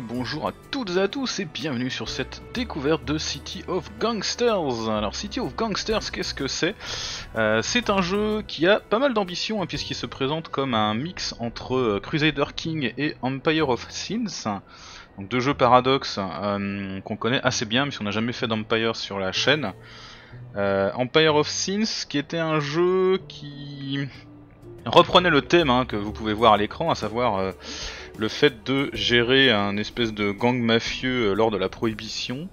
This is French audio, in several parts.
Bonjour à toutes et à tous et bienvenue sur cette découverte de City of Gangsters. Alors City of Gangsters, qu'est-ce que c'est? Euh, C'est un jeu qui a pas mal d'ambition hein, puisqu'il se présente comme un mix entre euh, Crusader King et Empire of Sins. Donc deux jeux paradoxes euh, qu'on connaît assez bien mais si on n'a jamais fait d'Empire sur la chaîne. Empire of Sins qui était un jeu qui reprenait le thème hein, que vous pouvez voir à l'écran, à savoir le fait de gérer un espèce de gang mafieux euh, lors de la prohibition.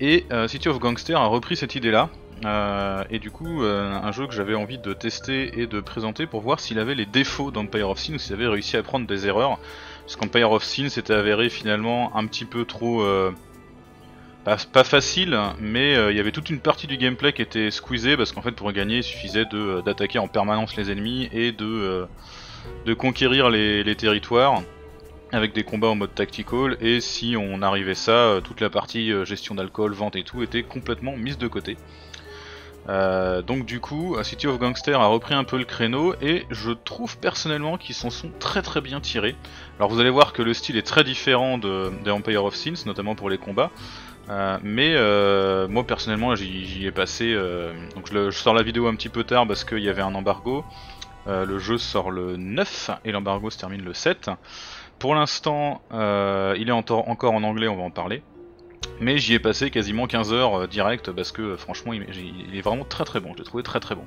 Et euh, City of Gangster a repris cette idée-là. Euh, et du coup, un jeu que j'avais envie de tester et de présenter pour voir s'il avait les défauts d'Empire of Sin ou s'il avait réussi à prendre des erreurs. Parce qu'Empire of Sin s'était avéré finalement un petit peu trop... Pas, facile, mais il y avait toute une partie du gameplay qui était squeezée parce qu'en fait pour gagner il suffisait d'attaquer en permanence les ennemis et de, de conquérir les territoires avec des combats en mode tactical et si on arrivait ça, euh, toute la partie euh, gestion d'alcool, vente et tout était complètement mise de côté. Euh, donc du coup, City of Gangster a repris un peu le créneau et je trouve personnellement qu'ils s'en sont très très bien tirés. Alors vous allez voir que le style est très différent de, Empire of Sins, notamment pour les combats. mais moi personnellement j'y ai passé, donc je, sors la vidéo un petit peu tard parce qu'il y avait un embargo. le jeu sort le 9 et l'embargo se termine le 7. Pour l'instant, euh, il est encore en anglais, on va en parler. Mais j'y ai passé quasiment 15 heures euh, direct parce que euh, franchement il, est vraiment très très bon, je l'ai trouvé très très bon.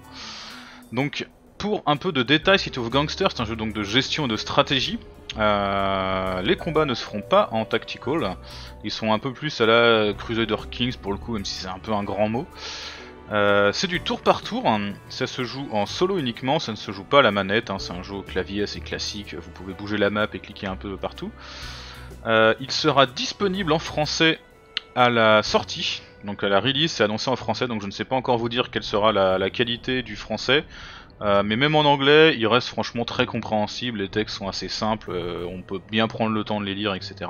Donc pour un peu de détails, City of Gangster, c'est un jeu donc de gestion et de stratégie. les combats ne se feront pas en tactical, ils sont un peu plus à la Crusader Kings pour le coup, même si c'est un peu un grand mot. Euh, c'est du tour par tour, hein. ça se joue en solo uniquement, ça ne se joue pas à la manette, hein. c'est un jeu au clavier assez classique, vous pouvez bouger la map et cliquer un peu partout. Euh, il sera disponible en français à la sortie, donc à la release, c'est annoncé en français, donc je ne sais pas encore vous dire quelle sera la, qualité du français. Euh, mais même en anglais, il reste franchement très compréhensible, les textes sont assez simples, on peut bien prendre le temps de les lire, etc.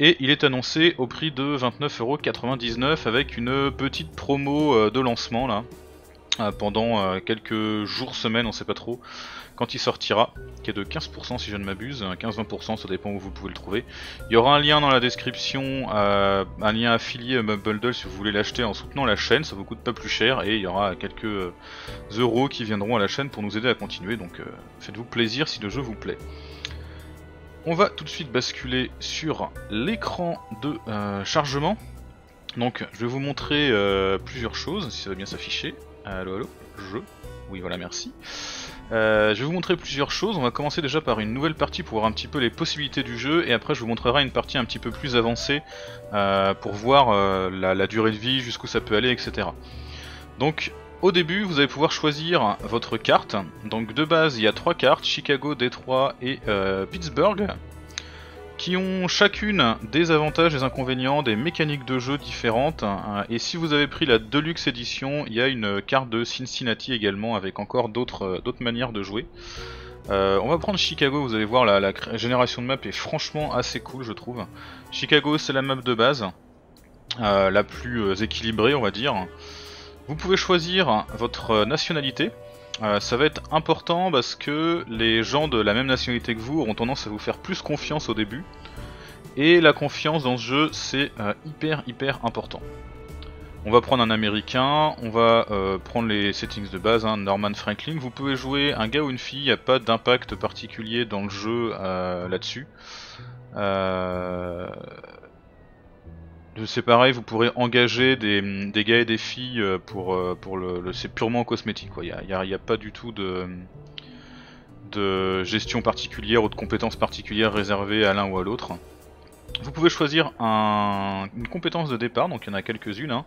Et il est annoncé au prix de 29,99€ avec une petite promo euh, de lancement là, euh, pendant euh, quelques jours, semaines, on sait pas trop, quand il sortira, qui est de 15% si je ne m'abuse, 15-20%, ça dépend où vous pouvez le trouver. Il y aura un lien dans la description, un lien affilié Bundle si vous voulez l'acheter en soutenant la chaîne, ça vous coûte pas plus cher, et il y aura quelques euros qui viendront à la chaîne pour nous aider à continuer, donc faites-vous plaisir si le jeu vous plaît. On va tout de suite basculer sur l'écran de euh, chargement. Donc je vais vous montrer euh, plusieurs choses, si ça va bien s'afficher. Allo allo, je. Oui voilà merci. Euh, je vais vous montrer plusieurs choses, on va commencer déjà par une nouvelle partie pour voir un petit peu les possibilités du jeu et après je vous montrerai une partie un petit peu plus avancée pour voir la, la, durée de vie, jusqu'où ça peut aller, etc. Donc au début, vous allez pouvoir choisir votre carte. Donc de base, il y a trois cartes, Chicago, Détroit et euh, Pittsburgh, qui ont chacune des avantages des inconvénients, des mécaniques de jeu différentes. Et si vous avez pris la Deluxe Edition, il y a une carte de Cincinnati également, avec encore d'autres euh, manières de jouer. Euh, on va prendre Chicago, vous allez voir, la, génération de map est franchement assez cool, je trouve. Chicago, c'est la map de base, la plus équilibrée, on va dire. Vous pouvez choisir votre nationalité. Euh, ça va être important parce que les gens de la même nationalité que vous auront tendance à vous faire plus confiance au début. Et la confiance dans ce jeu, c'est euh, hyper hyper important. On va prendre un américain, on va euh, prendre les settings de base, hein, Norman Franklin. Vous pouvez jouer un gars ou une fille, il n'y a pas d'impact particulier dans le jeu là-dessus. C'est pareil, vous pourrez engager des, gars et des filles euh, pour, euh, le, c'est purement cosmétique. Il n'y a, pas du tout de gestion particulière ou de compétences particulières réservées à l'un ou à l'autre. Vous pouvez choisir une compétence de départ, donc il y en a quelques-unes, hein,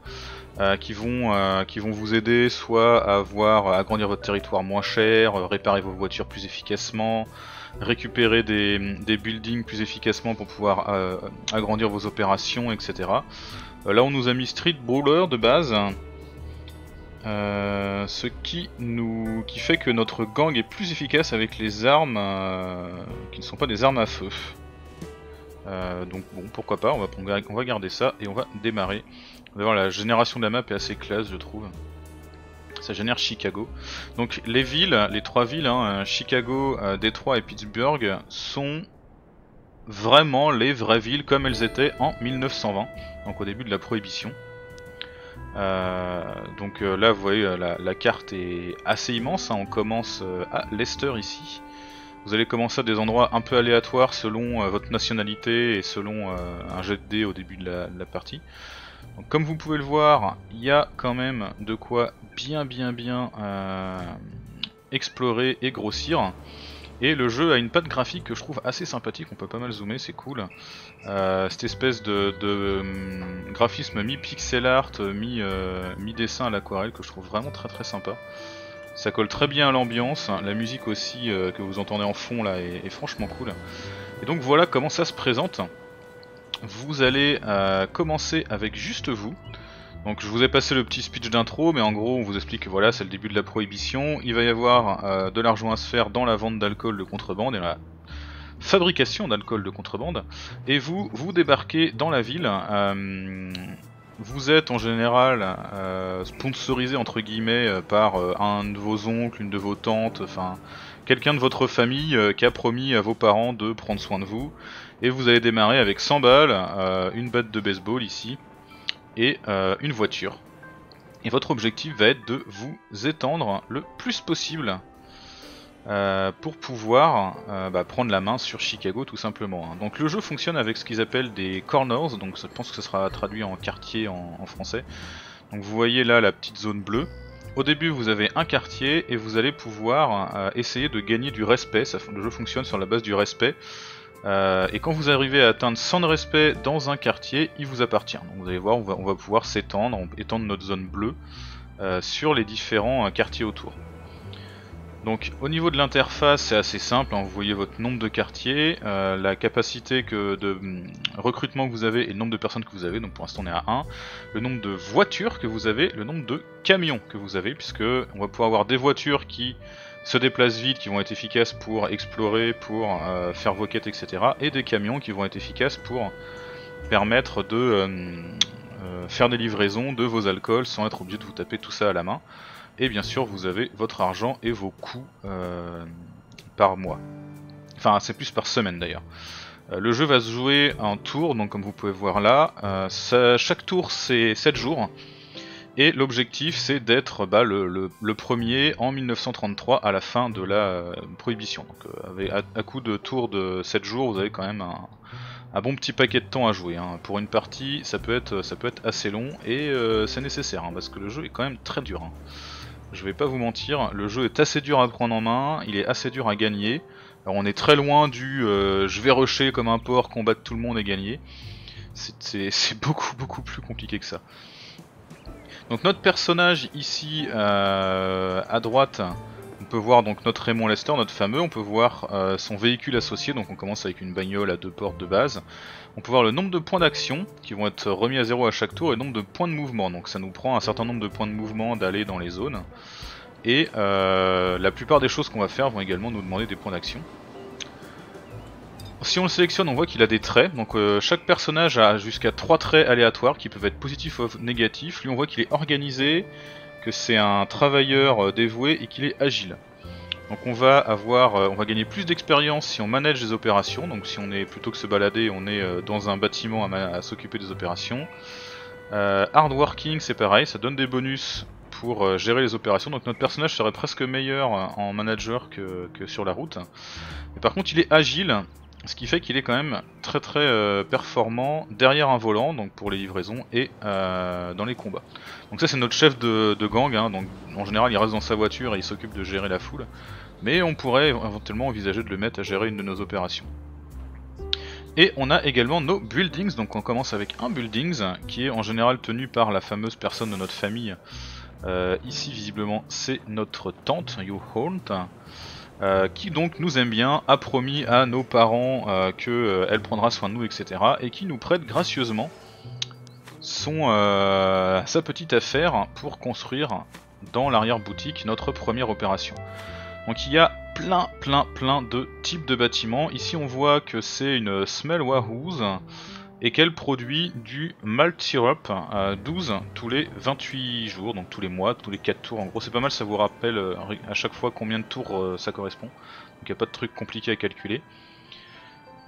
euh, qui, vont, qui vont vous aider soit à avoir à agrandir votre territoire moins cher, réparer vos voitures plus efficacement, récupérer des, buildings plus efficacement pour pouvoir euh, agrandir vos opérations, etc. Euh, là on nous a mis Street Brawler de base, euh, ce qui nous qui fait que notre gang est plus efficace avec les armes qui ne sont pas des armes à feu. Donc bon pourquoi pas, on va, on va garder ça et on va démarrer. Allez voir la génération de la map est assez classe je trouve ça génère Chicago. Donc les villes, les trois villes, hein, Chicago, euh, Détroit et Pittsburgh, sont vraiment les vraies villes comme elles étaient en 1920, donc au début de la prohibition. Euh, donc euh, là vous voyez la, carte est assez immense, hein. on commence à Leicester ici. Vous allez commencer à des endroits un peu aléatoires selon votre nationalité et selon un jet de dés au début de la, partie. Comme vous pouvez le voir, il y a quand même de quoi bien bien bien explorer et grossir. Et le jeu a une patte graphique que je trouve assez sympathique, on peut pas mal zoomer, c'est cool. Euh, cette espèce de, hum, graphisme mi-pixel art, euh, mi-dessin à l'aquarelle que je trouve vraiment très très sympa. Ça colle très bien à l'ambiance, la musique aussi euh, que vous entendez en fond là est, franchement cool. Et donc voilà comment ça se présente. Vous allez commencer avec juste vous. Donc je vous ai passé le petit speech d'intro, mais en gros on vous explique que voilà c'est le début de la prohibition, il va y avoir euh, de l'argent à se faire dans la vente d'alcool de contrebande et la fabrication d'alcool de contrebande, et vous vous débarquez dans la ville. Euh, vous êtes en général euh, sponsorisé entre guillemets par un de vos oncles, une de vos tantes, enfin quelqu'un de votre famille qui a promis à vos parents de prendre soin de vous. Et vous allez démarrer avec 100 balles, une batte de baseball ici, et euh, une voiture. Et votre objectif va être de vous étendre le plus possible euh, pour pouvoir euh, bah, prendre la main sur Chicago tout simplement. Hein. Donc le jeu fonctionne avec ce qu'ils appellent des corners, donc je pense que ce sera traduit en quartier en, français. Donc vous voyez là la petite zone bleue. Au début vous avez un quartier et vous allez pouvoir essayer de gagner du respect, le jeu fonctionne sur la base du respect. Euh, et quand vous arrivez à atteindre 100 de respect dans un quartier, il vous appartient. Donc vous allez voir, on va, pouvoir s'étendre, étendre notre zone bleue euh, sur les différents euh, quartiers autour. Donc au niveau de l'interface, c'est assez simple, hein. vous voyez votre nombre de quartiers, la capacité de hum, recrutement que vous avez et le nombre de personnes que vous avez, donc pour l'instant on est à 1, le nombre de voitures que vous avez, le nombre de camions que vous avez, puisque on va pouvoir avoir des voitures qui se déplacent vite, qui vont être efficaces pour explorer, pour euh, faire vos quêtes, etc. Et des camions qui vont être efficaces pour permettre de euh, euh, faire des livraisons de vos alcools sans être obligé de vous taper tout ça à la main. Et bien sûr, vous avez votre argent et vos coûts par mois. Enfin, c'est plus par semaine d'ailleurs. le jeu va se jouer en tour, donc comme vous pouvez voir là. chaque tour c'est 7 jours. Et l'objectif c'est d'être bah, le, premier en 1933 à la fin de la euh, prohibition. Donc euh, à, coup de tour de 7 jours vous avez quand même un, bon petit paquet de temps à jouer. Hein. Pour une partie ça peut être, assez long et euh, c'est nécessaire hein, parce que le jeu est quand même très dur. Hein. Je vais pas vous mentir, le jeu est assez dur à prendre en main, il est assez dur à gagner. Alors on est très loin du je vais rusher comme un porc, combattre tout le monde et gagner. C'est beaucoup beaucoup plus compliqué que ça. Donc notre personnage ici euh, à droite, on peut voir donc notre Raymond Lester, notre fameux, on peut voir euh, son véhicule associé, donc on commence avec une bagnole à deux portes de base. On peut voir le nombre de points d'action qui vont être remis à zéro à chaque tour et le nombre de points de mouvement, donc ça nous prend un certain nombre de points de mouvement d'aller dans les zones. Et euh, la plupart des choses qu'on va faire vont également nous demander des points d'action. Si on le sélectionne, on voit qu'il a des traits. Donc euh, chaque personnage a jusqu'à 3 traits aléatoires qui peuvent être positifs ou négatifs. Lui, on voit qu'il est organisé, que c'est un travailleur euh, dévoué et qu'il est agile. Donc on va avoir, euh, on va gagner plus d'expérience si on manage les opérations. Donc si on est plutôt que se balader, on est dans un bâtiment à, s'occuper des opérations. hardworking, c'est pareil, ça donne des bonus pour gérer les opérations. Donc notre personnage serait presque meilleur en manager que, que sur la route. Et par contre, il est agile ce qui fait qu'il est quand même très très euh, performant derrière un volant, donc pour les livraisons, et euh, dans les combats. Donc ça c'est notre chef de, gang, hein, donc en général il reste dans sa voiture et il s'occupe de gérer la foule. Mais on pourrait éventuellement envisager de le mettre à gérer une de nos opérations. Et on a également nos buildings, donc on commence avec un buildings qui est en général tenu par la fameuse personne de notre famille. Euh, ici visiblement c'est notre tante, You Haunt. Euh, qui donc nous aime bien, a promis à nos parents euh, qu'elle euh, prendra soin de nous, etc. Et qui nous prête gracieusement son, sa petite affaire pour construire dans l'arrière-boutique notre première opération. Donc il y a plein, plein, plein de types de bâtiments. Ici on voit que c'est une Smell Warehouse et qu'elle produit du malt syrup à 12 tous les 28 jours, donc tous les mois, tous les 4 tours. En gros, c'est pas mal, ça vous rappelle euh, à chaque fois combien de tours euh, ça correspond. Donc il n'y a pas de truc compliqué à calculer.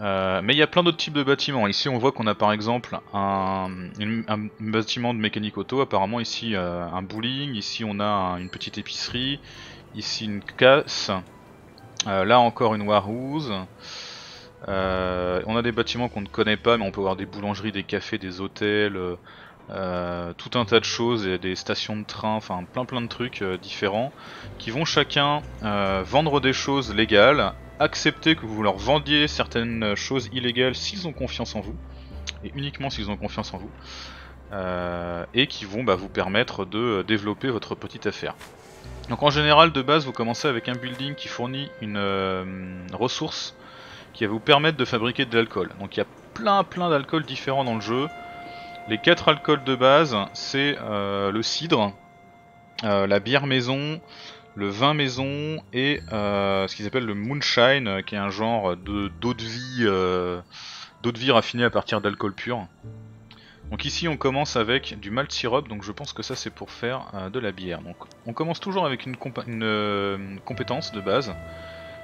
Euh, mais il y a plein d'autres types de bâtiments. Ici, on voit qu'on a par exemple un, bâtiment de mécanique auto. Apparemment, ici, un bowling. Ici, on a une petite épicerie. Ici, une casse. Là, encore une warehouse. On a des bâtiments qu'on ne connaît pas, mais on peut avoir des boulangeries, des cafés, des hôtels, tout un tas de choses, et des stations de train, enfin plein plein de trucs différents, qui vont chacun vendre des choses légales accepter que vous leur vendiez certaines choses illégales s'ils ont confiance en vous, et uniquement s'ils ont confiance en vous, euh, et qui vont bah, vous permettre de développer votre petite affaire. Donc en général de base vous commencez avec un building qui fournit une euh, ressource qui va vous permettre de fabriquer de l'alcool. Donc il y a plein plein d'alcools différents dans le jeu. Les quatre alcools de base c'est euh, le cidre, la bière maison, le vin maison et euh, ce qu'ils appellent le moonshine, euh, qui est un genre de d'eau de vie, euh, raffinée à partir d'alcool pur. Donc ici on commence avec du malt syrup, donc je pense que ça c'est pour faire de la bière. Donc on commence toujours avec une, compétence de base.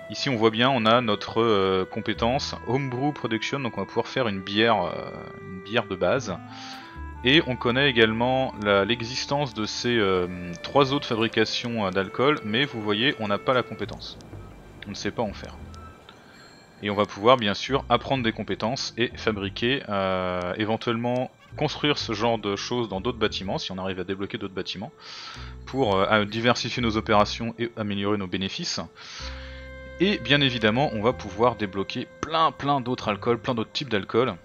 Ici on voit bien on a notre compétence homebrew production, donc on va pouvoir faire une bière, une bière de base. Et on connaît également l'existence de ces euh, trois autres fabrications euh, d'alcool, mais vous voyez, on n'a pas la compétence. On ne sait pas en faire. Et on va pouvoir bien sûr apprendre des compétences et fabriquer, euh, éventuellement construire ce genre de choses dans d'autres bâtiments, si on arrive à débloquer d'autres bâtiments, pour diversifier nos opérations et améliorer nos bénéfices. Et bien évidemment, on va pouvoir débloquer plein plein d'autres alcools, plein d'autres types d'alcool,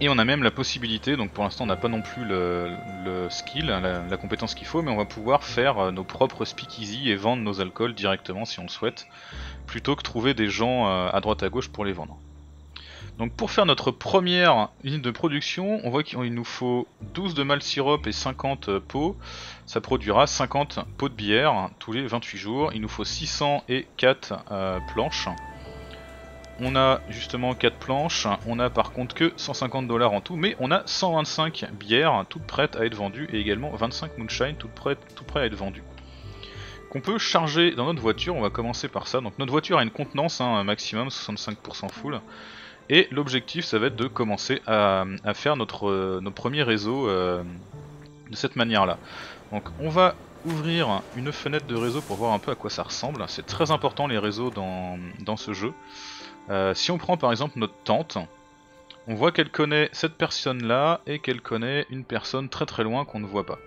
et on a même la possibilité, donc pour l'instant on n'a pas non plus le, skill, la, compétence qu'il faut, mais on va pouvoir faire euh, nos propres speakeasy et vendre nos alcools directement si on le souhaite, plutôt que trouver des gens euh, à droite à gauche pour les vendre. Donc pour faire notre première unité de production, on voit qu'il nous faut 12 de malt sirop et 50 euh, pots. Ça produira 50 pots de bière tous les 28 jours. Il nous faut 600 et 4 planches. On a justement 4 planches, on a par contre que 150 dollars en tout, mais on a 125 bières toutes prêtes à être vendues et également 25 moonshine toutes prêtes, tout à être vendues. Qu'on peut charger dans notre voiture, on va commencer par ça. Donc notre voiture a une contenance, hein, maximum 65% full. Et l'objectif ça va être de commencer à, faire notre, euh, nos premiers réseaux euh, de cette manière là. Donc on va ouvrir une fenêtre de réseau pour voir un peu à quoi ça ressemble. C'est très important les réseaux dans, ce jeu. Euh, si on prend par exemple notre tante, on voit qu'elle connaît cette personne là et qu'elle connaît une personne très très loin qu'on ne voit pas.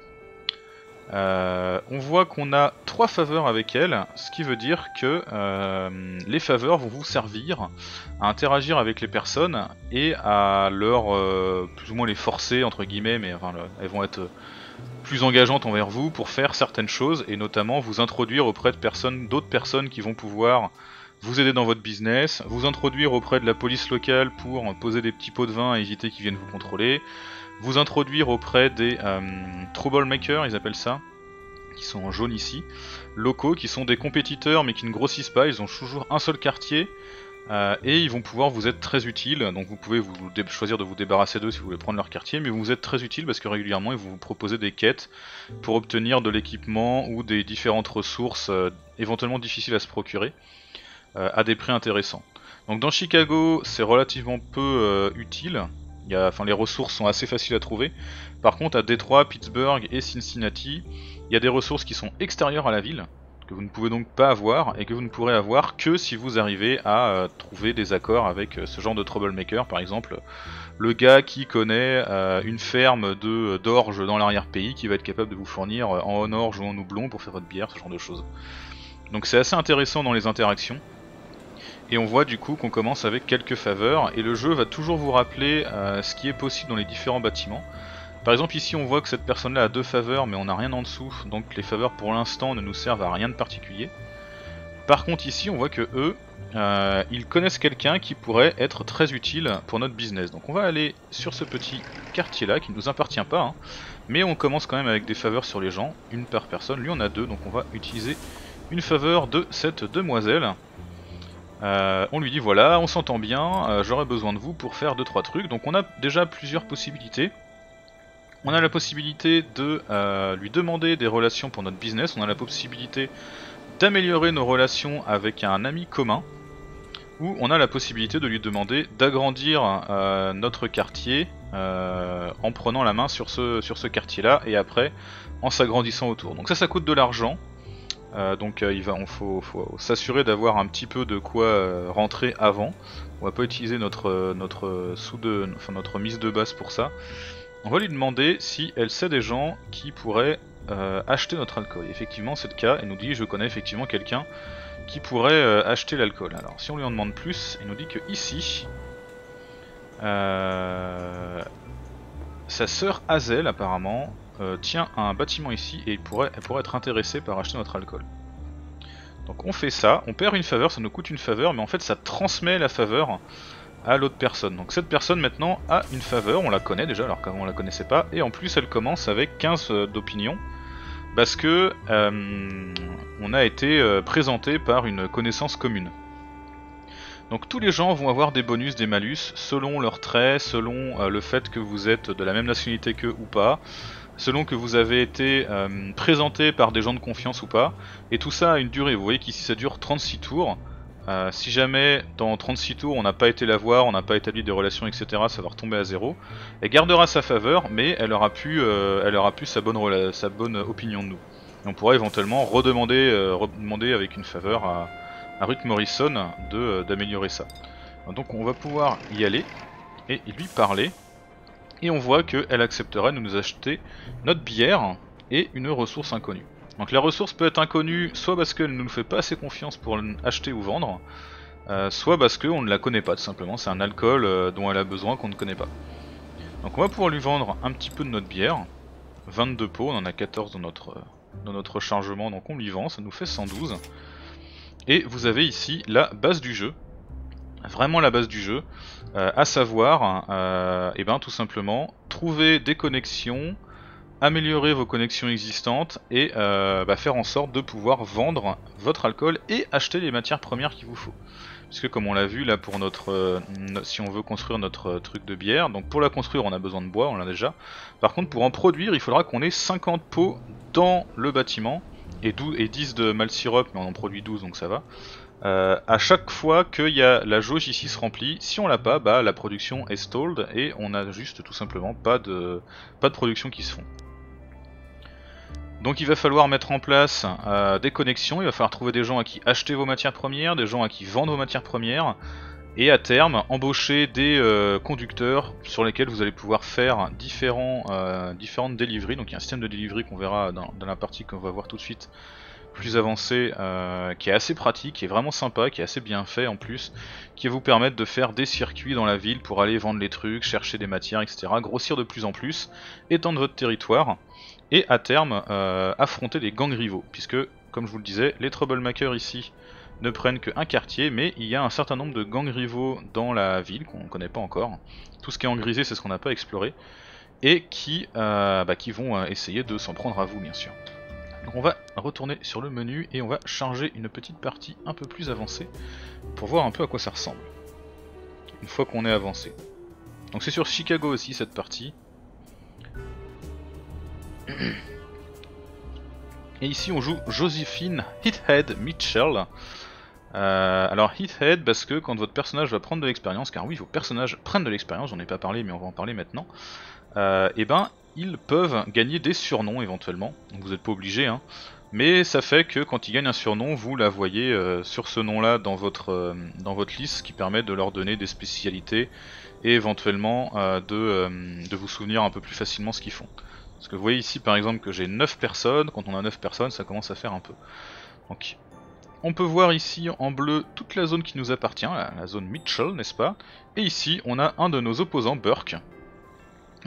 Euh, on voit qu'on a trois faveurs avec elle, ce qui veut dire que euh, les faveurs vont vous servir à interagir avec les personnes et à leur plus ou moins les forcer entre guillemets, mais enfin elles vont être plus engageantes envers vous pour faire certaines choses et notamment vous introduire auprès de personnes, d'autres personnes qui vont pouvoir vous aider dans votre business, vous introduire auprès de la police locale pour poser des petits pots de vin et éviter qu'ils viennent vous contrôler, vous introduire auprès des euh, troublemakers, ils appellent ça, qui sont en jaune ici, locaux, qui sont des compétiteurs mais qui ne grossissent pas, ils ont toujours un seul quartier, euh, et ils vont pouvoir vous être très utiles, donc vous pouvez vous choisir de vous débarrasser d'eux si vous voulez prendre leur quartier, mais vous êtes très utiles parce que régulièrement ils vous proposer des quêtes pour obtenir de l'équipement ou des différentes ressources euh, éventuellement difficiles à se procurer. À des prix intéressants. Donc dans Chicago, c'est relativement peu utile. Les ressources sont assez faciles à trouver. Par contre, à Détroit, Pittsburgh et Cincinnati, il y a des ressources qui sont extérieures à la ville, que vous ne pouvez donc pas avoir, et que vous ne pourrez avoir que si vous arrivez à euh, trouver des accords avec ce genre de troublemaker. Par exemple, le gars qui connaît une ferme de d'orge dans l'arrière-pays, qui va être capable de vous fournir en orge ou en houblon pour faire votre bière, ce genre de choses. Donc c'est assez intéressant dans les interactions. Et on voit du coup qu'on commence avec quelques faveurs, et le jeu va toujours vous rappeler euh, ce qui est possible dans les différents bâtiments. Par exemple ici on voit que cette personne là a deux faveurs mais on n'a rien en dessous, donc les faveurs pour l'instant ne nous servent à rien de particulier. Par contre ici on voit que eux, euh, ils connaissent quelqu'un qui pourrait être très utile pour notre business. Donc on va aller sur ce petit quartier là qui ne nous appartient pas, hein. mais on commence quand même avec des faveurs sur les gens, une par personne, lui on a deux donc on va utiliser une faveur de cette demoiselle. Euh, on lui dit voilà, on s'entend bien, euh, j'aurais besoin de vous pour faire 2-3 trucs. Donc on a déjà plusieurs possibilités. On a la possibilité de euh, lui demander des relations pour notre business, on a la possibilité d'améliorer nos relations avec un ami commun. où on a la possibilité de lui demander d'agrandir euh, notre quartier en prenant la main sur ce, sur ce quartier-là et après en s'agrandissant autour. Donc ça, ça coûte de l'argent. Euh, donc il va, on faut, s'assurer d'avoir un petit peu de quoi rentrer avant. On va pas utiliser notre notre sous de, enfin notre mise de base pour ça. On va lui demander si elle sait des gens qui pourraient acheter notre alcool. effectivement, c'est le cas. Elle nous dit je connais effectivement quelqu'un qui pourrait euh, acheter l'alcool. Alors si on lui en demande plus, il nous dit que ici, euh, sa sœur Hazel apparemment euh, tient un bâtiment ici et pourrait, elle pourrait être intéressée par acheter notre alcool. Donc on fait ça, on perd une faveur, ça nous coûte une faveur, mais en fait ça transmet la faveur à l'autre personne. Donc cette personne maintenant a une faveur, on la connaît déjà alors qu'avant on la connaissait pas, et en plus elle commence avec 15 d'opinion parce que euh, on a été euh, présenté par une connaissance commune. Donc tous les gens vont avoir des bonus, des malus, selon leurs traits, selon euh, le fait que vous êtes de la même nationalité qu'eux ou pas, selon que vous avez été présenté par des gens de confiance ou pas, et tout ça a une durée, vous voyez qu'ici ça dure 36 tours, euh, si jamais dans 36 tours on n'a pas été la voir, on n'a pas établi des relations, etc., ça va retomber à zéro. Elle gardera sa faveur, mais elle aura pu, euh, sa, bonne opinion de nous. Et on pourra éventuellement redemander, euh, redemander avec une faveur à, Ruth Morrison d'améliorer ça. Donc on va pouvoir y aller et lui parler. Et on voit qu'elle acceptera de nous acheter notre bière et une ressource inconnue. Donc la ressource peut être inconnue soit parce qu'elle ne nous fait pas assez confiance pour l'acheter ou vendre, euh, soit parce qu'on ne la connaît pas tout simplement, c'est un alcool euh, dont elle a besoin qu'on ne connaît pas. Donc on va pouvoir lui vendre un petit peu de notre bière, 22 pots, on en a 14 dans notre, dans notre chargement, donc on lui vend, ça nous fait 112. Et vous avez ici la base du jeu, vraiment la base du jeu, euh, à savoir, et eh ben tout simplement, trouver des connexions, améliorer vos connexions existantes et euh, bah, faire en sorte de pouvoir vendre votre alcool et acheter les matières premières qu'il vous faut. Puisque comme on l'a vu là pour notre, euh, si on veut construire notre euh, truc de bière, donc pour la construire on a besoin de bois, on l'a déjà. Par contre pour en produire il faudra qu'on ait 50 pots dans le bâtiment et, 12, et 10 de mal sirop mais on en produit 12 donc ça va. Euh, à chaque fois que y a la jauge ici se remplit, si on l'a pas, bah la production est stalled et on a juste tout simplement pas de, pas de production qui se font. Donc il va falloir mettre en place euh, des connexions, il va falloir trouver des gens à qui acheter vos matières premières, des gens à qui vendre vos matières premières, et à terme embaucher des euh, conducteurs sur lesquels vous allez pouvoir faire différents, euh, différentes deliveries. Donc il y a un système de delivery qu'on verra dans, la partie qu'on va voir tout de suite plus avancé, qui est assez pratique, qui est vraiment sympa, qui est assez bien fait en plus, qui va vous permettre de faire des circuits dans la ville pour aller vendre les trucs, chercher des matières, etc. Grossir de plus en plus, étendre votre territoire et à terme euh, affronter les gangs rivaux, puisque comme je vous le disais, les troublemakers ici ne prennent qu'un quartier, mais il y a un certain nombre de gangs rivaux dans la ville qu'on ne connaît pas encore. Tout ce qui est en grisé, c'est ce qu'on n'a pas exploré, et qui, euh, bah, vont euh, essayer de s'en prendre à vous, bien sûr. On va retourner sur le menu et on va charger une petite partie un peu plus avancée pour voir un peu à quoi ça ressemble. Une fois qu'on est avancé. Donc c'est sur Chicago aussi cette partie. Et ici on joue Josephine Hithead Mitchell. Euh, alors Hithead parce que quand votre personnage va prendre de l'expérience, car oui vos personnages prennent de l'expérience, j'en ai pas parlé mais on va en parler maintenant, euh, eh ben ils peuvent gagner des surnoms éventuellement, donc vous n'êtes pas obligé, hein, mais ça fait que quand ils gagnent un surnom, vous la voyez euh, sur ce nom-là dans votre dans votre liste, qui permet de leur donner des spécialités et éventuellement de, de vous souvenir un peu plus facilement ce qu'ils font. Parce que vous voyez ici par exemple que j'ai 9 personnes, quand on a 9 personnes ça commence à faire un peu. Donc on peut voir ici en bleu toute la zone qui nous appartient, la, zone Mitchell n'est-ce pas? Et ici on a un de nos opposants, Burke,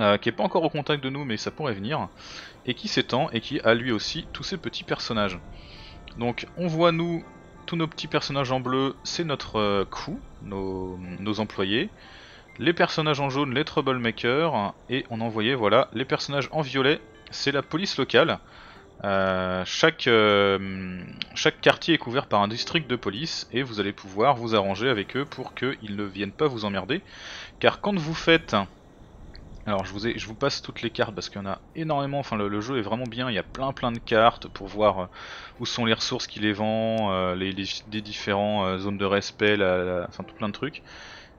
euh, qui est pas encore au contact de nous mais ça pourrait venir, et qui s'étend et qui a lui aussi tous ces petits personnages. Donc on voit nous, tous nos petits personnages en bleu, c'est notre euh, crew, nos, employés. Les personnages en jaune, les troublemakers, et on envoyait voilà les personnages en violet, c'est la police locale. Euh, chaque, euh, chaque quartier est couvert par un district de police et vous allez pouvoir vous arranger avec eux pour qu'ils ne viennent pas vous emmerder. Car quand vous faites Alors je vous, je vous passe toutes les cartes parce qu'il y en a énormément, enfin le, jeu est vraiment bien, il y a plein plein de cartes pour voir euh, où sont les ressources qui les vend, euh, les, les, différents euh, zones de respect, enfin tout plein de trucs.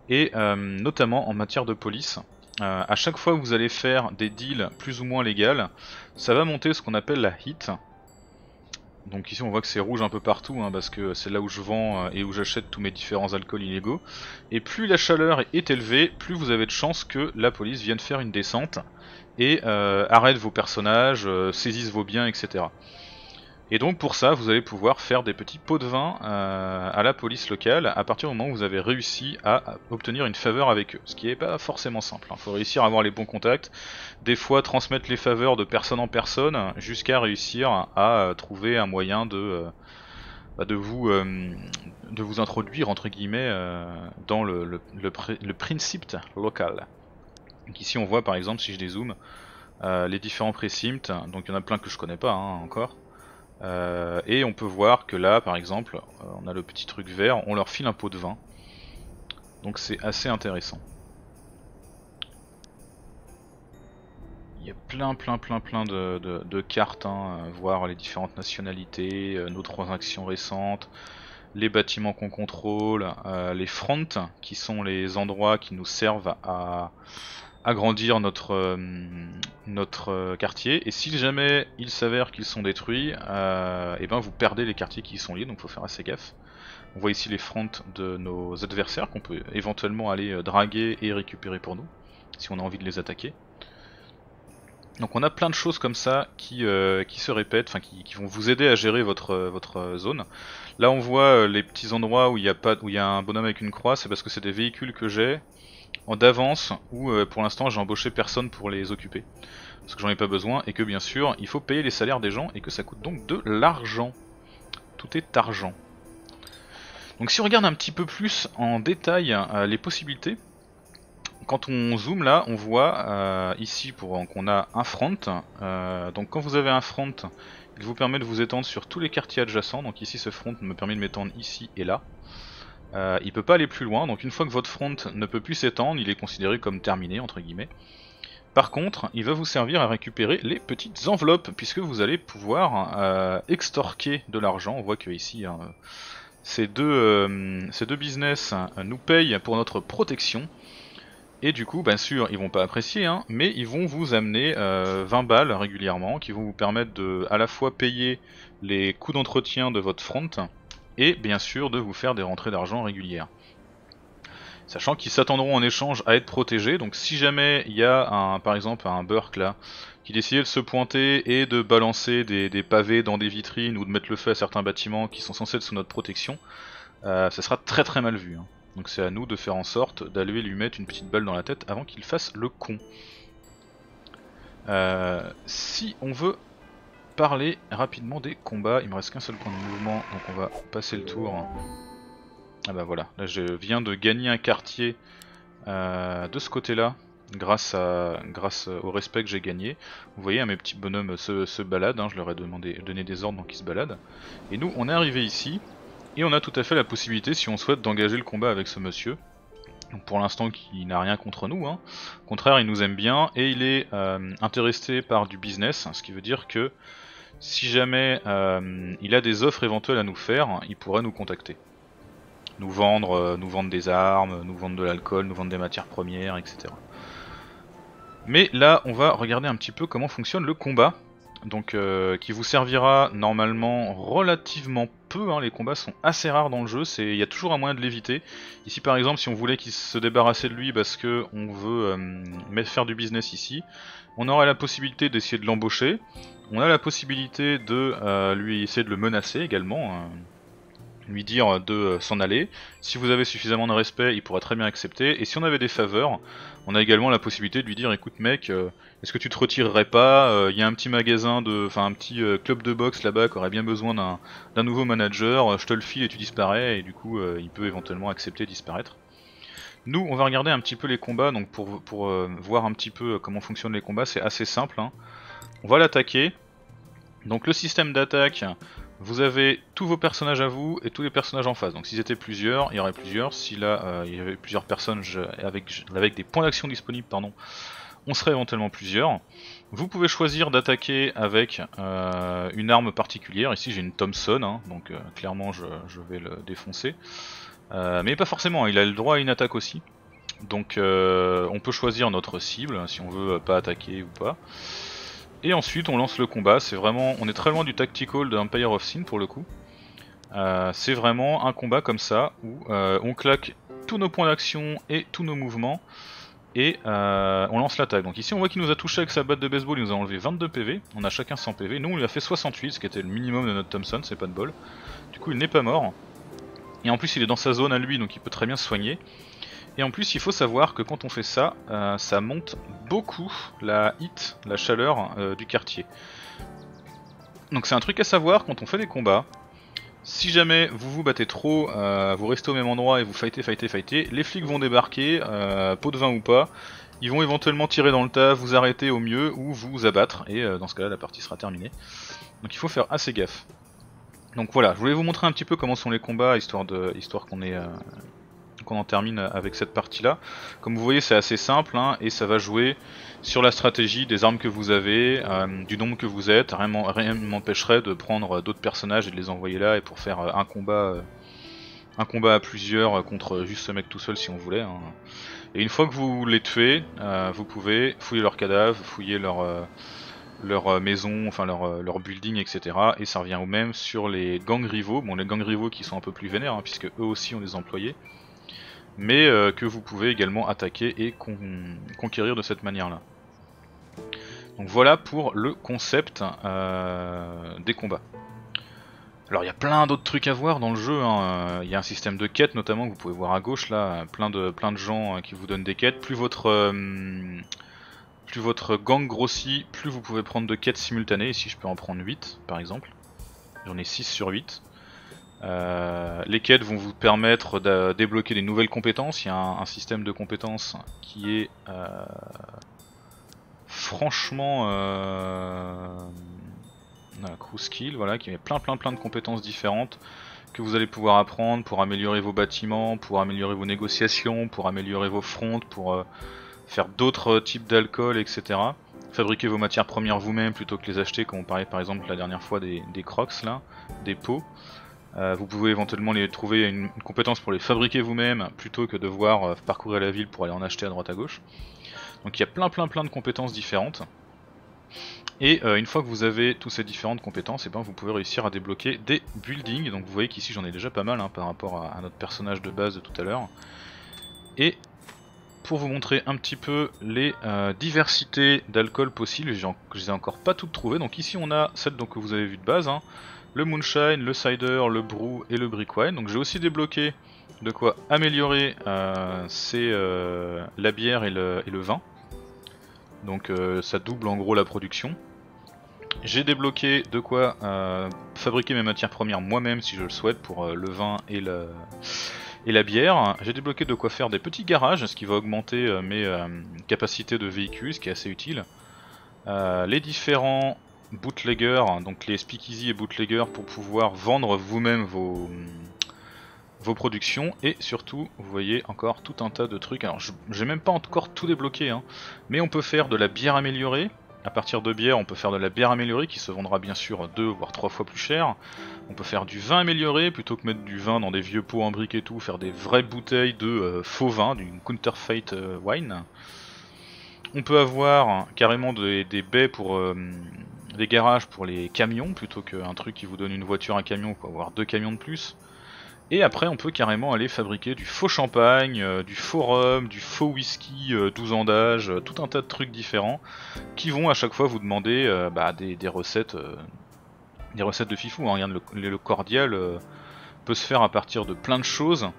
Et notamment en matière de police, à chaque fois que vous allez faire des deals plus ou moins légales, ça va monter ce qu'on appelle la hit, donc ici on voit que c'est rouge un peu partout hein, parce que c'est là où je vends euh, et où j'achète tous mes différents alcools illégaux. Et plus la chaleur est élevée, plus vous avez de chances que la police vienne faire une descente et euh, arrête vos personnages, euh, saisisse vos biens, etc. Et donc pour ça, vous allez pouvoir faire des petits pots de vin euh, à la police locale à partir du moment où vous avez réussi à obtenir une faveur avec eux. Ce qui n'est pas forcément simple. Il hein. faut réussir à avoir les bons contacts. Des fois transmettre les faveurs de personne en personne jusqu'à réussir à euh, trouver un moyen de, euh, bah, de, vous, de vous introduire entre guillemets dans le, le, principe local. Donc ici on voit par exemple si je dézoome les différents précimptes, donc il y en a plein que je connais pas hein, encore. Euh, et on peut voir que là, par exemple, euh, on a le petit truc vert, on leur file un pot de vin. Donc c'est assez intéressant. Il y a plein plein plein plein de, cartes, hein, voir les différentes nationalités, euh, nos transactions récentes, les bâtiments qu'on contrôle, les fronts qui sont les endroits qui nous servent à, agrandir notre, notre euh, quartier et si jamais il s'avère qu'ils sont détruits, et euh, eh ben vous perdez les quartiers qui y sont liés donc faut faire assez gaffe. On voit ici les fronts de nos adversaires qu'on peut éventuellement aller draguer et récupérer pour nous si on a envie de les attaquer. Donc on a plein de choses comme ça qui, se répètent, qui, vont vous aider à gérer votre, votre zone. Là on voit les petits endroits où il y a pas où il y a un bonhomme avec une croix, c'est parce que c'est des véhicules que j'ai d'avance ou euh, pour l'instant j'ai embauché personne pour les occuper parce que j'en ai pas besoin et que bien sûr il faut payer les salaires des gens et que ça coûte donc de l'argent. Tout est argent. Donc si on regarde un petit peu plus en détail euh, les possibilités, quand on zoome là, on voit euh, ici qu'on a un front. donc quand vous avez un front, il vous permet de vous étendre sur tous les quartiers adjacents. Donc ici ce front me permet de m'étendre ici et là. Euh, il peut pas aller plus loin, donc une fois que votre front ne peut plus s'étendre, il est considéré comme terminé, entre guillemets. Par contre, il va vous servir à récupérer les petites enveloppes, puisque vous allez pouvoir euh, extorquer de l'argent. On voit que ici, hein, ces, deux, euh, ces deux business nous payent pour notre protection. Et du coup, bien sûr, ils vont pas apprécier, hein, mais ils vont vous amener 20 balles régulièrement, qui vont vous permettre de à la fois payer les coûts d'entretien de votre front, et bien sûr de vous faire des rentrées d'argent régulières. Sachant qu'ils s'attendront en échange à être protégés, donc si jamais il y a un, par exemple un Burk là, qui décidait de se pointer et de balancer des, pavés dans des vitrines ou de mettre le feu à certains bâtiments qui sont censés être sous notre protection, euh, ça sera très très mal vu. Hein. Donc c'est à nous de faire en sorte d'aller lui mettre une petite balle dans la tête avant qu'il fasse le con. Euh, si on veut parler rapidement des combats. Il me reste qu'un seul point de mouvement, donc on va passer le tour. Ah bah voilà, là je viens de gagner un quartier euh, de ce côté-là, grâce, au respect que j'ai gagné. Vous voyez, hein, mes petits bonhommes se, baladent, hein, je leur ai demandé, donné des ordres donc ils se baladent. Et nous, on est arrivé ici, et on a tout à fait la possibilité, si on souhaite, d'engager le combat avec ce monsieur. Donc pour l'instant, qui n'a rien contre nous. Hein. Au contraire, il nous aime bien et il est euh, intéressé par du business, ce qui veut dire que si jamais euh, il a des offres éventuelles à nous faire, il pourrait nous contacter. Nous vendre, euh, nous vendre des armes, nous vendre de l'alcool, nous vendre des matières premières, etc. Mais là, on va regarder un petit peu comment fonctionne le combat. Donc, qui vous servira normalement relativement peu. Hein. les combats sont assez rares dans le jeu. Il y a toujours un moyen de l'éviter. Ici, par exemple, si on voulait qu'il se débarrasser de lui parce que on veut faire du business ici, on aurait la possibilité d'essayer de l'embaucher. On a la possibilité de euh, lui essayer de le menacer également, hein. Lui dire de s'en aller. Si vous avez suffisamment de respect, il pourrait très bien accepter. Et si on avait des faveurs, on a également la possibilité de lui dire écoute mec, euh, est-ce que tu te retirerais pas Il euh, y a un petit magasin de, enfin un petit club de boxe là-bas qui aurait bien besoin d'un nouveau manager. Je te le file et tu disparais. Et du coup, il peut éventuellement accepter disparaître. Nous, on va regarder un petit peu les combats, donc pour, pour voir un petit peu comment fonctionnent les combats, c'est assez simple. Hein. On va l'attaquer. Donc le système d'attaque, vous avez tous vos personnages à vous et tous les personnages en face. Donc s'ils étaient plusieurs, il y aurait plusieurs. Si là euh, il y avait plusieurs personnes avec, avec des points d'action disponibles, pardon, on serait éventuellement plusieurs. Vous pouvez choisir d'attaquer avec euh, une arme particulière. Ici j'ai une Thompson, hein, donc euh, clairement je, vais le défoncer. Mais pas forcément, il a le droit à une attaque aussi. Donc on peut choisir notre cible, si on veut pas attaquer ou pas. Et ensuite on lance le combat, c'est vraiment, on est très loin du tactical de Empire of Sin pour le coup. c'est vraiment un combat comme ça, où on claque tous nos points d'action et tous nos mouvements et euh, on lance l'attaque. Donc ici on voit qu'il nous a touché avec sa batte de baseball, il nous a enlevé 22 PV, on a chacun 100 PV, nous on lui a fait 68, ce qui était le minimum de notre Thompson, c'est pas de bol. Du coup il n'est pas mort, et en plus il est dans sa zone à lui, donc il peut très bien se soigner. Et en plus il faut savoir que quand on fait ça, euh, ça monte beaucoup la hit, la chaleur euh, du quartier. Donc c'est un truc à savoir quand on fait des combats, si jamais vous vous battez trop, euh, vous restez au même endroit et vous fightez, fightez, fightez, les flics vont débarquer, pot de vin ou pas, ils vont éventuellement tirer dans le tas, vous arrêter au mieux ou vous abattre, et dans ce cas-là la partie sera terminée. Donc il faut faire assez gaffe. Donc voilà, je voulais vous montrer un petit peu comment sont les combats, histoire, histoire qu'on ait qu'on en termine avec cette partie là. Comme vous voyez c'est assez simple hein, et ça va jouer sur la stratégie des armes que vous avez, euh, du nombre que vous êtes, rien ne m'empêcherait de prendre d'autres personnages et de les envoyer là et pour faire euh, un combat euh, un combat à plusieurs contre juste ce mec tout seul si on voulait. Hein. Et une fois que vous les tuez, vous pouvez fouiller leurs cadavres, fouiller leur, maison, enfin leur, leur, building, etc. Et ça revient au même sur les gangs rivaux, bon les gangs rivaux qui sont un peu plus vénères, hein, puisque eux aussi ont des employés mais euh, que vous pouvez également attaquer et conquérir de cette manière-là. Donc voilà pour le concept euh, des combats. Alors il y a plein d'autres trucs à voir dans le jeu, hein. il y a un système de quêtes notamment que vous pouvez voir à gauche là, plein de, gens euh, qui vous donnent des quêtes, plus votre, plus votre gang grossit, plus vous pouvez prendre de quêtes simultanées, ici je peux en prendre 8 par exemple, j'en ai 6 sur 8. Euh, les quêtes vont vous permettre de débloquer des nouvelles compétences. Il y a un, système de compétences qui est euh, franchement euh, crew skill, voilà, qui met plein plein plein de compétences différentes que vous allez pouvoir apprendre pour améliorer vos bâtiments, pour améliorer vos négociations, pour améliorer vos fronts, pour faire d'autres types d'alcool, etc. Fabriquer vos matières premières vous-même plutôt que les acheter, comme on parlait par exemple la dernière fois des, des crocs là, des pots. Euh, vous pouvez éventuellement les trouver une, compétence pour les fabriquer vous-même plutôt que de devoir euh, parcourir la ville pour aller en acheter à droite à gauche. Donc il y a plein plein plein de compétences différentes. Et euh, une fois que vous avez toutes ces différentes compétences, et eh ben, vous pouvez réussir à débloquer des buildings. Donc vous voyez qu'ici j'en ai déjà pas mal hein, par rapport à, notre personnage de base de tout à l'heure. Et pour vous montrer un petit peu les diversités d'alcool possibles, je les ai encore pas toutes trouvées. Donc ici on a celle que vous avez vu de base. Hein le moonshine, le cider, le brew et le brick wine. Donc j'ai aussi débloqué de quoi améliorer euh, euh, la bière et le, vin. Donc euh, ça double en gros la production. J'ai débloqué de quoi fabriquer mes matières premières moi-même si je le souhaite pour le vin et, et la bière. J'ai débloqué de quoi faire des petits garages, ce qui va augmenter mes capacités de véhicules, ce qui est assez utile. les différents bootlegger, donc les speakeasy et bootlegger pour pouvoir vendre vous-même vos, vos productions. Et surtout vous voyez encore tout un tas de trucs. Alors j'ai même pas encore tout débloqué hein, mais on peut faire de la bière améliorée. À partir de bière on peut faire de la bière améliorée qui se vendra bien sûr deux voire trois fois plus cher. On peut faire du vin amélioré plutôt que mettre du vin dans des vieux pots en briques et tout faire des vraies bouteilles de euh, faux vin du counterfeit euh, wine. On peut avoir carrément des, baies pour euh, des garages pour les camions plutôt qu'un truc qui vous donne une voiture, un camion, quoi, avoir deux camions de plus. Et après on peut carrément aller fabriquer du faux champagne, euh, du faux rhum, du faux whisky 12 euh, ans d'âge, euh, tout un tas de trucs différents qui vont à chaque fois vous demander bah, des, recettes des recettes de fifou. Hein. Regarde, le, cordial peut se faire à partir de plein de choses.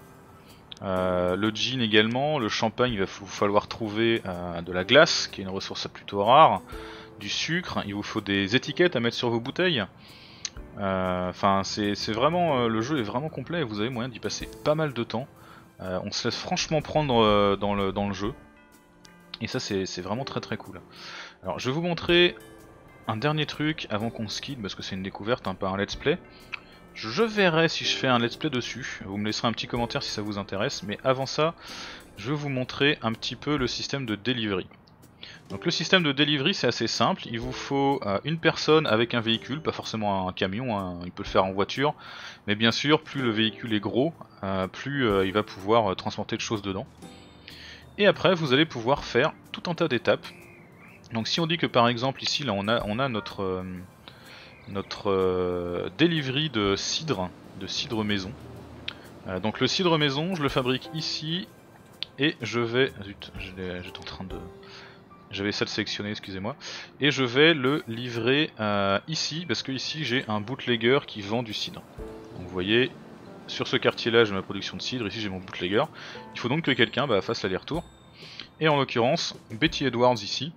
le gin également, le champagne il va vous falloir trouver de la glace qui est une ressource plutôt rare du sucre, il vous faut des étiquettes à mettre sur vos bouteilles. Euh, enfin, c'est vraiment euh, le jeu est vraiment complet et vous avez moyen d'y passer pas mal de temps. Euh, on se laisse franchement prendre dans, le, jeu. Et ça, c'est vraiment très très cool. Alors, je vais vous montrer un dernier truc avant qu'on se parce que c'est une découverte, un peu un let's play. Je verrai si je fais un let's play dessus, vous me laisserez un petit commentaire si ça vous intéresse, mais avant ça, je vais vous montrer un petit peu le système de delivery. Donc le système de delivery c'est assez simple, il vous faut euh, une personne avec un véhicule, pas forcément un camion, hein, il peut le faire en voiture, mais bien sûr plus le véhicule est gros, euh, plus euh, il va pouvoir transporter de choses dedans. Et après vous allez pouvoir faire tout un tas d'étapes. Donc si on dit que par exemple ici là on a, on a notre, notre delivery de cidre, de cidre maison. donc le cidre maison je le fabrique ici et je vais... Zut, j'étais en train de... J'avais ça de sélectionner, excusez-moi. Et je vais le livrer euh, ici, parce que ici j'ai un bootlegger qui vend du cidre. Donc vous voyez, sur ce quartier-là j'ai ma production de cidre, ici j'ai mon bootlegger. Il faut donc que quelqu'un bah, fasse l'aller-retour. Et en l'occurrence, Betty Edwards ici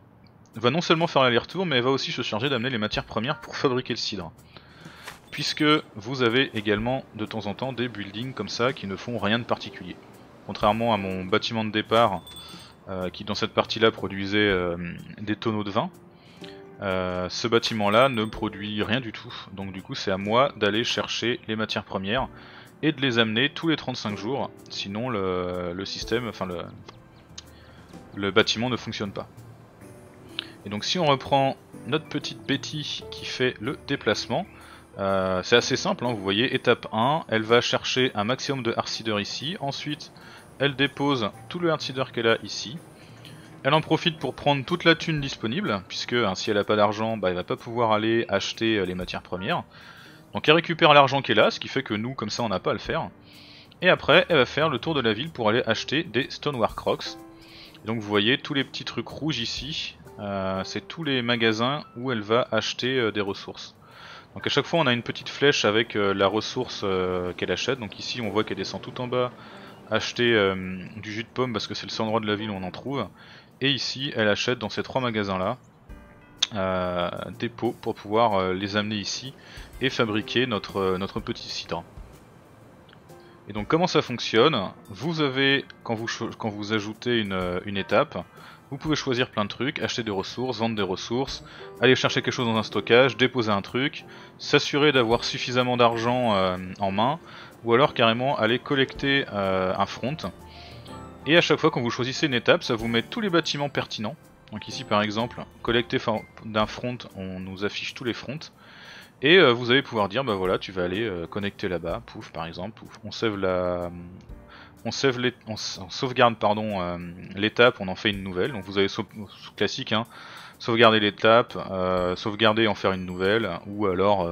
va non seulement faire l'aller-retour, mais elle va aussi se charger d'amener les matières premières pour fabriquer le cidre. Puisque vous avez également de temps en temps des buildings comme ça qui ne font rien de particulier. Contrairement à mon bâtiment de départ qui dans cette partie là produisait euh, des tonneaux de vin. Euh, ce bâtiment là ne produit rien du tout, donc du coup c'est à moi d'aller chercher les matières premières et de les amener tous les 35 jours, sinon le, système, enfin le, bâtiment ne fonctionne pas. Et donc si on reprend notre petite Betty qui fait le déplacement, c'est assez simple, hein, vous voyez, étape 1, elle va chercher un maximum de hardseeder ici, ensuite elle dépose tout le hardseeder qu'elle a ici. Elle en profite pour prendre toute la thune disponible, puisque hein, si elle n'a pas d'argent, bah, elle va pas pouvoir aller acheter euh, les matières premières. Donc elle récupère l'argent qu'elle a, ce qui fait que nous, comme ça, on n'a pas à le faire. Et après, elle va faire le tour de la ville pour aller acheter des Stoneware Crocs. donc vous voyez tous les petits trucs rouges ici, euh, c'est tous les magasins où elle va acheter euh, des ressources. Donc à chaque fois on a une petite flèche avec la ressource qu'elle achète, donc ici on voit qu'elle descend tout en bas acheter euh, du jus de pomme parce que c'est le seul endroit de la ville où on en trouve. Et ici, elle achète dans ces trois magasins là euh, des pots pour pouvoir euh, les amener ici et fabriquer notre, notre petit cidre. Et donc comment ça fonctionne? Vous avez, quand vous, quand vous ajoutez une, une, étape, vous pouvez choisir plein de trucs, acheter des ressources, vendre des ressources, aller chercher quelque chose dans un stockage, déposer un truc, s'assurer d'avoir suffisamment d'argent en main, ou alors carrément aller collecter euh, un front. Et à chaque fois quand vous choisissez une étape, ça vous met tous les bâtiments pertinents. Donc ici par exemple, collecter d'un front, on nous affiche tous les fronts. Et euh, vous allez pouvoir dire, bah voilà, tu vas aller euh, connecter là-bas, pouf par exemple, pouf. On save la... On, les... on, sauvegarde pardon l'étape, on en fait une nouvelle. Donc vous avez classique, hein, sauvegarder l'étape, sauvegarder en faire une nouvelle, ou alors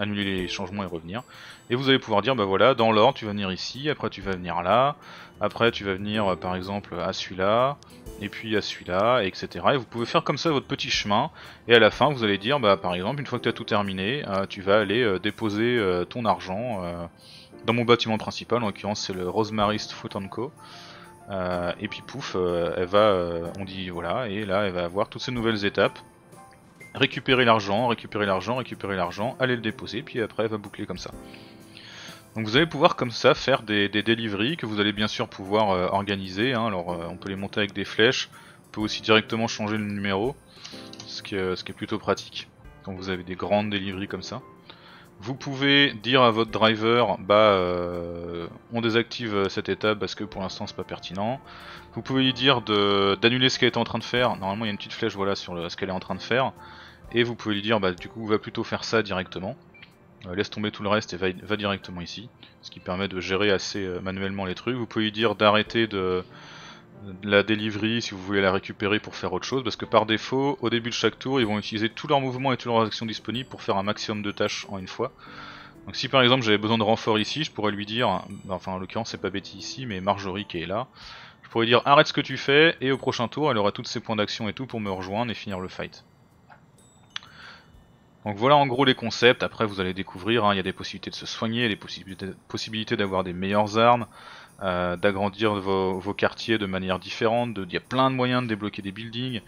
annuler les changements et revenir. Et vous allez pouvoir dire, bah voilà, dans l'ordre, tu vas venir ici, après tu vas venir là, après tu vas venir euh, par exemple à celui-là, et puis à celui-là, etc. Et vous pouvez faire comme ça votre petit chemin, et à la fin vous allez dire, bah par exemple, une fois que tu as tout terminé, euh, tu vas aller euh, déposer ton argent dans mon bâtiment principal, en l'occurrence c'est le Rosemary's Foot Co. et puis pouf, elle va, on dit voilà, et là elle va avoir toutes ces nouvelles étapes récupérer l'argent, récupérer l'argent, récupérer l'argent, aller le déposer, puis après elle va boucler comme ça. Donc vous allez pouvoir comme ça faire des, des deliveries que vous allez bien sûr pouvoir euh, organiser. Hein. Alors euh, on peut les monter avec des flèches, on peut aussi directement changer le numéro, ce qui, est, ce qui est plutôt pratique quand vous avez des grandes deliveries comme ça. Vous pouvez dire à votre driver, bah euh, on désactive cette étape parce que pour l'instant c'est pas pertinent. Vous pouvez lui dire d'annuler ce qu'elle est en train de faire. Normalement il y a une petite flèche voilà sur ce qu'elle est en train de faire. Et vous pouvez lui dire bah du coup va plutôt faire ça directement. Euh, laisse tomber tout le reste et va, directement ici. Ce qui permet de gérer assez euh, manuellement les trucs. Vous pouvez lui dire d'arrêter de, la delivery si vous voulez la récupérer pour faire autre chose. Parce que par défaut, au début de chaque tour, ils vont utiliser tous leurs mouvements et toutes leurs actions disponibles pour faire un maximum de tâches en une fois. Donc si par exemple j'avais besoin de renfort ici, je pourrais lui dire, bah, enfin en l'occurrence c'est pas Betty ici, mais Marjorie qui est là, je pourrais dire arrête ce que tu fais et au prochain tour elle aura tous ses points d'action et tout pour me rejoindre et finir le fight. Donc voilà en gros les concepts, après vous allez découvrir, hein, il y a des possibilités de se soigner, des possibilités, d'avoir des meilleures armes, euh, d'agrandir vos, quartiers de manière différente, il y a plein de moyens de débloquer des buildings.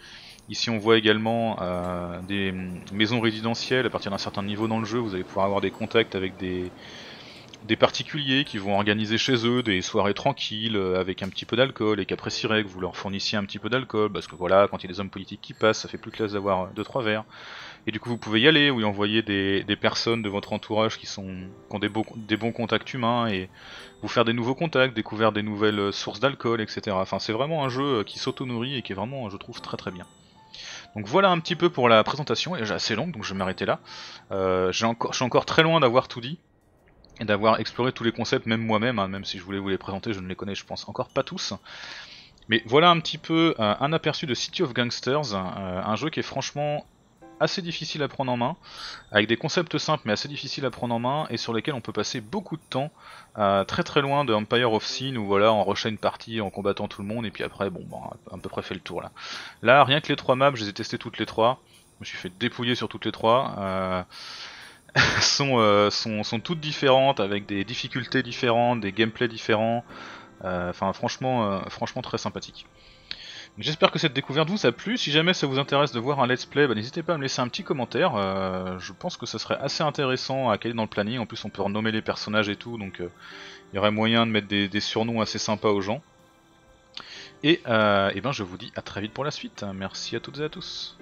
Ici on voit également euh, des maisons résidentielles, à partir d'un certain niveau dans le jeu vous allez pouvoir avoir des contacts avec des, particuliers qui vont organiser chez eux des soirées tranquilles euh, avec un petit peu d'alcool et qu'apprécieraient que vous leur fournissiez un petit peu d'alcool. Parce que voilà quand il y a des hommes politiques qui passent ça fait plus classe d'avoir 2-3 verres Et du coup, vous pouvez y aller ou y envoyer des, personnes de votre entourage qui, sont, ont des, des, bons contacts humains et vous faire des nouveaux contacts, découvrir des nouvelles euh, sources d'alcool, etc. Enfin, c'est vraiment un jeu euh, qui s'auto-nourrit et qui est vraiment, je trouve, très très bien. Donc voilà un petit peu pour la présentation, elle est assez longue, donc je vais m'arrêter là. Euh, encore, je suis encore très loin d'avoir tout dit et d'avoir exploré tous les concepts, même moi-même, hein, même si je voulais vous les présenter, je ne les connais, je pense, encore pas tous. Mais voilà un petit peu un aperçu de City of Gangsters, un jeu qui est franchement assez difficile à prendre en main, avec des concepts simples mais assez difficiles à prendre en main, et sur lesquels on peut passer beaucoup de temps, euh, très très loin de Empire of Sin, où voilà, on rushait une partie en combattant tout le monde, et puis après, bon, bon à peu près fait le tour là. Là, rien que les trois maps, je les ai testés toutes les trois, je me suis fait dépouiller sur toutes les trois, euh, sont, euh, sont, sont toutes différentes, avec des difficultés différentes, des gameplays différents, enfin franchement, franchement très sympathique. J'espère que cette découverte vous a plu. Si jamais ça vous intéresse de voir un let's play, bah, n'hésitez pas à me laisser un petit commentaire. Euh, je pense que ça serait assez intéressant à caler dans le planning. En plus, on peut renommer les personnages et tout, donc euh, il y aurait moyen de mettre des, surnoms assez sympas aux gens. Et, euh, et ben, je vous dis à très vite pour la suite. Merci à toutes et à tous.